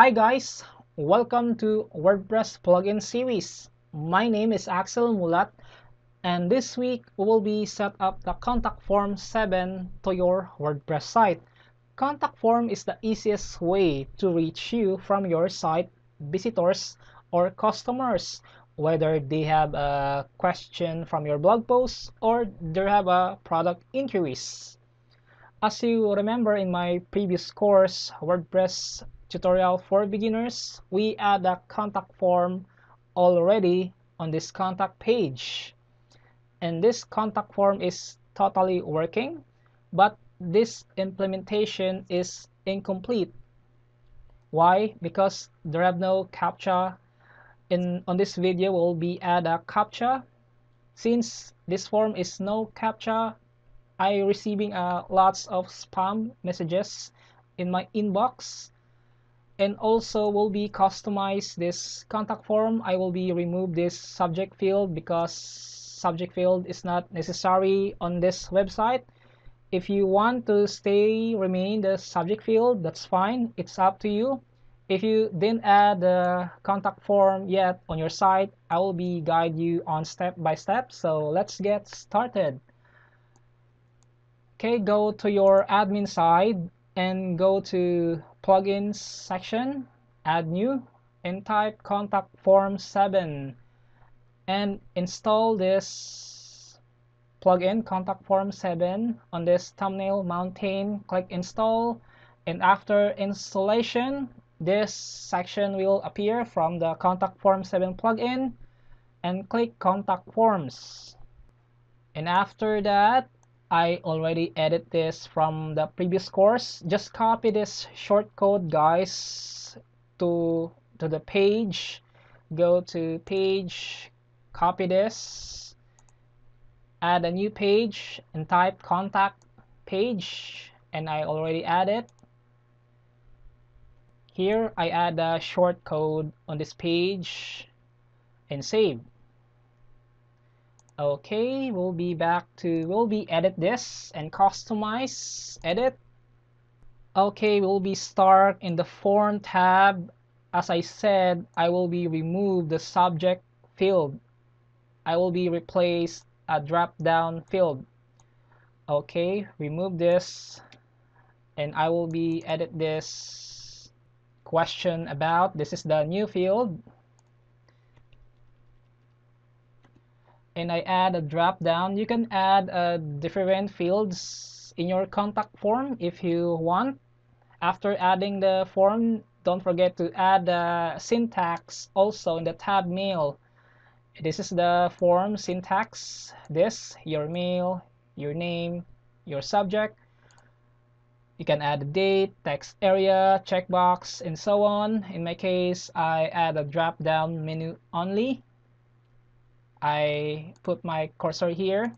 Hi guys, welcome to WordPress plugin series. My name is Axl Mulat and this week we will be set up the contact form 7 to your WordPress site. Contact form is the easiest way to reach you from your site visitors or customers whether they have a question from your blog post or they have a product inquiries. As you remember in my previous course, WordPress tutorial for beginners, we add a contact form already on this contact page. And this contact form is totally working, but this implementation is incomplete. Why? Because there have no CAPTCHA. In on this video, we'll be add a CAPTCHA. Since this form is no CAPTCHA, I receiving uh, lots of spam messages in my inbox and also will be customize this contact form. I will be remove this subject field because subject field is not necessary on this website. If you want to stay remain the subject field that's fine. It's up to you. If you didn't add the contact form yet on your site I will be guide you on step by step. So let's get started. Okay go to your admin side and go to plugins section add new and type contact form 7 and install this plugin contact form 7 on this thumbnail mountain. Click install and after installation this section will appear from the contact form 7 plugin and click contact forms. And after that I already edit this from the previous course. Just copy this shortcode guys to to the page. Go to page copy this add a new page and type contact page and I already added here I add a shortcode on this page and save okay we'll be back to we'll be edit this and customize edit. Okay we'll be start in the form tab. As I said I will be remove the subject field. I will be replace a drop down field. Okay remove this. And I will be edit this question about this is the new field and I add a drop down. You can add uh, different fields in your contact form if you want. After adding the form don't forget to add the syntax also in the tab mail. This is the form syntax. This your mail your name your subject. You can add a date text area checkbox and so on. In my case I add a drop down menu only I put my cursor here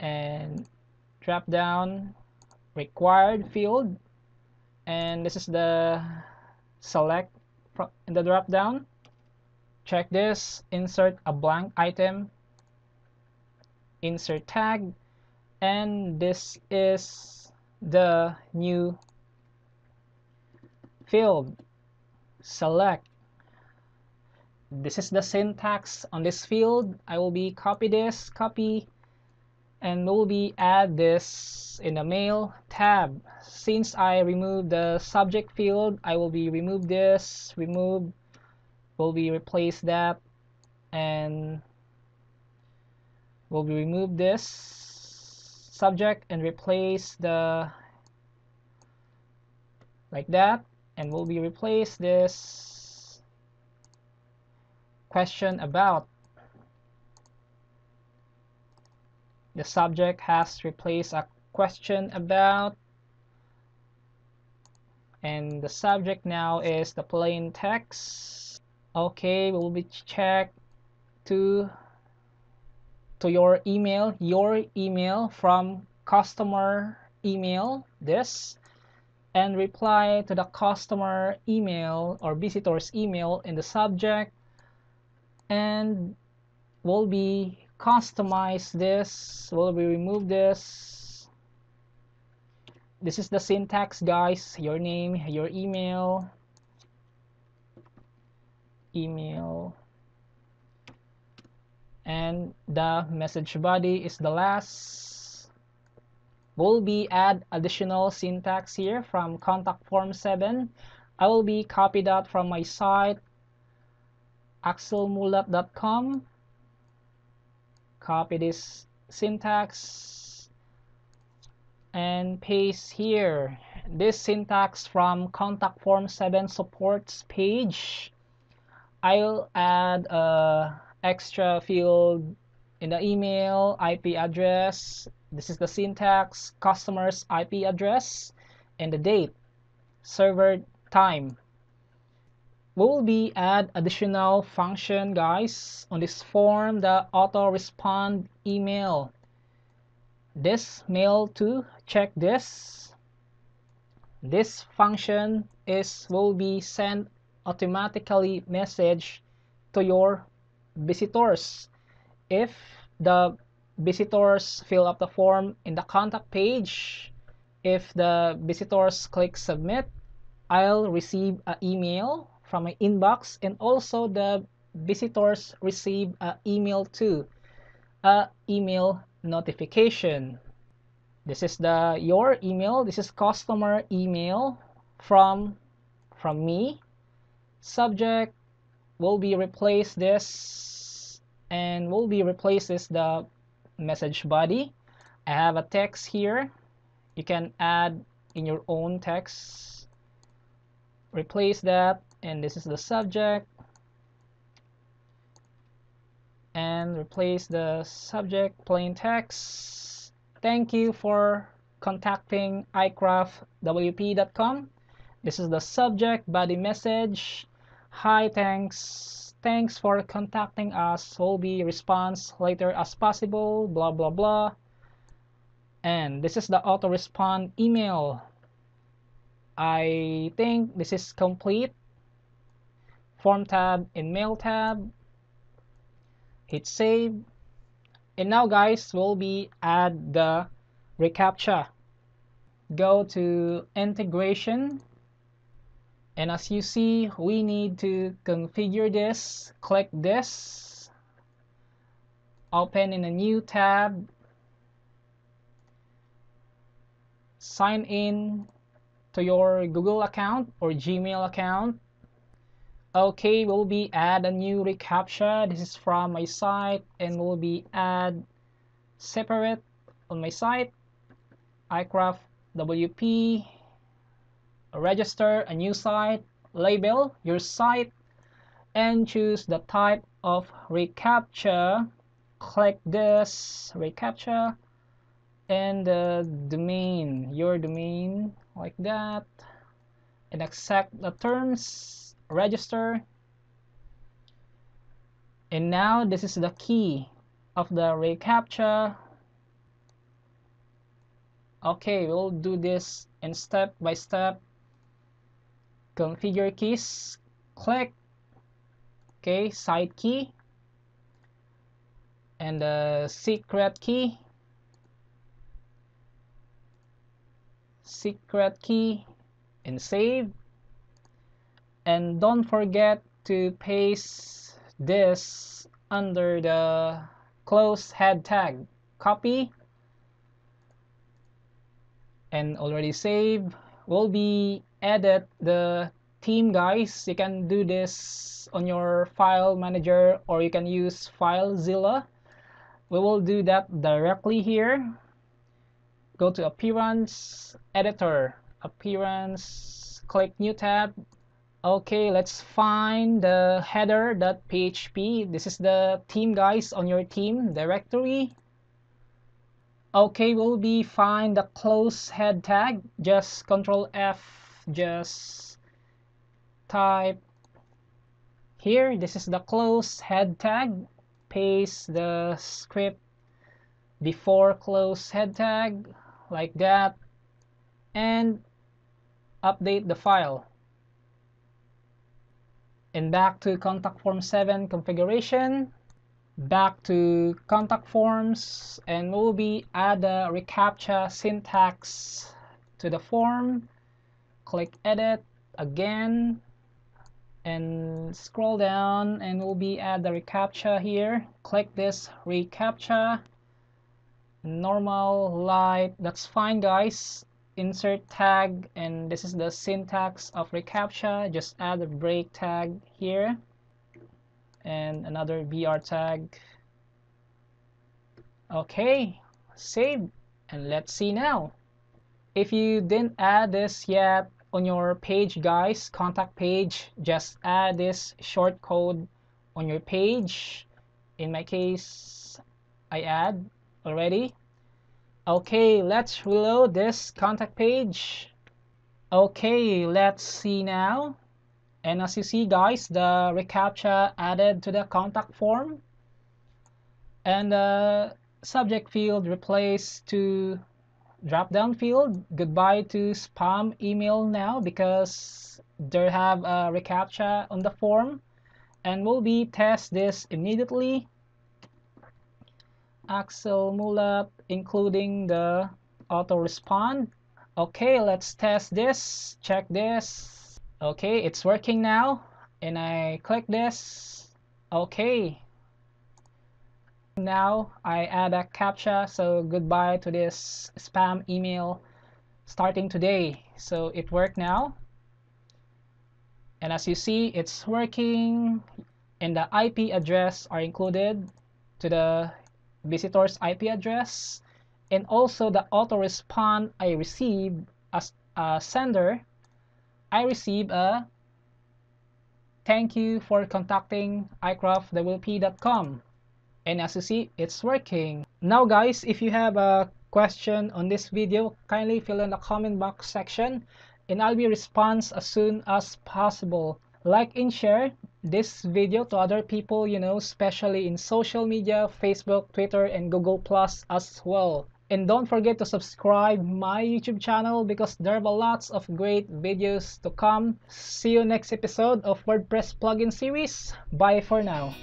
and drop down required field. And this is the select in the drop down. Check this insert a blank item insert tag and this is the new field. Select this is the syntax on this field. I will be copy this copy and will be add this in the mail tab. Since I remove the subject field I will be remove this remove will be replace that and will be remove this subject and replace the like that and will be replace this question about the subject has replaced a question about and the subject now is the plain text. Okay we'll be check to to your email your email from customer email this and reply to the customer email or visitor's email in the subject and will be customize this will be remove this. This is the syntax guys. Your name your email. Email. And the message body is the last. Will be add additional syntax here from contact form 7 I will be copy that from my site axlmulat.com copy this syntax and paste here. This syntax from contact form 7 supports page. I'll add a extra field in the email IP address. This is the syntax customer's IP address and the date server time we will be add additional function guys on this form the auto respond email. This mail to check this. This function is will be sent automatically message to your visitors. If the visitors fill up the form in the contact page if the visitors click submit I'll receive an email from my inbox and also the visitors receive an email too a email notification. This is the your email. This is customer email from from me. Subject will be replace this and will be replace this the message body. I have a text here. You can add in your own text. Replace that and this is the subject. And replace the subject plain text. Thank you for contacting icraftwp.com this is the subject body message. Hi thanks. Thanks for contacting us. Will be response later as possible blah blah blah. And this is the auto respond email. I think this is complete form tab in mail tab hit save and now guys we'll be add the reCAPTCHA. Go to integration and as you see we need to configure this click this open in a new tab sign in to your Google account or Gmail account okay we'll be add a new reCAPTCHA this is from my site and we'll be add separate on my site iCraft WP register a new site label your site and choose the type of reCAPTCHA click this reCAPTCHA and the domain your domain like that and accept the terms register. And now this is the key of the reCAPTCHA okay we'll do this in step by step. Configure keys. Click. Okay site key. And the secret key. Secret key. And save and don't forget to paste this under the close head tag. Copy. And already save. Will be edit the theme guys. You can do this on your file manager or you can use FileZilla. We will do that directly here. Go to appearance editor. Appearance click new tab okay let's find the header.php this is the team guys on your team directory. Okay we'll be find the close head tag. Just control F just type here. This is the close head tag. Paste the script before close head tag like that and update the file and back to contact form 7 configuration. Back to contact forms and we'll be add the reCAPTCHA syntax to the form. Click edit again and scroll down and we'll be at the reCAPTCHA here. Click this reCAPTCHA normal light that's fine guys insert tag and this is the syntax of reCAPTCHA. Just add a break tag here and another BR tag. Okay save and let's see now. If you didn't add this yet on your page guys contact page just add this short code on your page. In my case I add already okay let's reload this contact page. Okay let's see now. And as you see guys the reCAPTCHA added to the contact form. And the subject field replaced to drop down field. Goodbye to spam email now because they have a reCAPTCHA on the form. And we'll be test this immediately Axl Mulat including the auto respond okay let's test this check this. Okay it's working now. And I click this. Okay. Now I add a CAPTCHA so goodbye to this spam email starting today. So it worked now. And as you see it's working. And the IP address are included to the visitor's IP address and also the auto respond I receive as a sender I receive a thank you for contacting icraftwp.com and as you see it's working. Now guys if you have a question on this video kindly fill in the comment box section and I'll be response as soon as possible. Like and share this video to other people you know especially in social media Facebook Twitter and Google Plus as well and don't forget to subscribe my YouTube channel because there are lots of great videos to come. See you next episode of WordPress plugin series. Bye for now.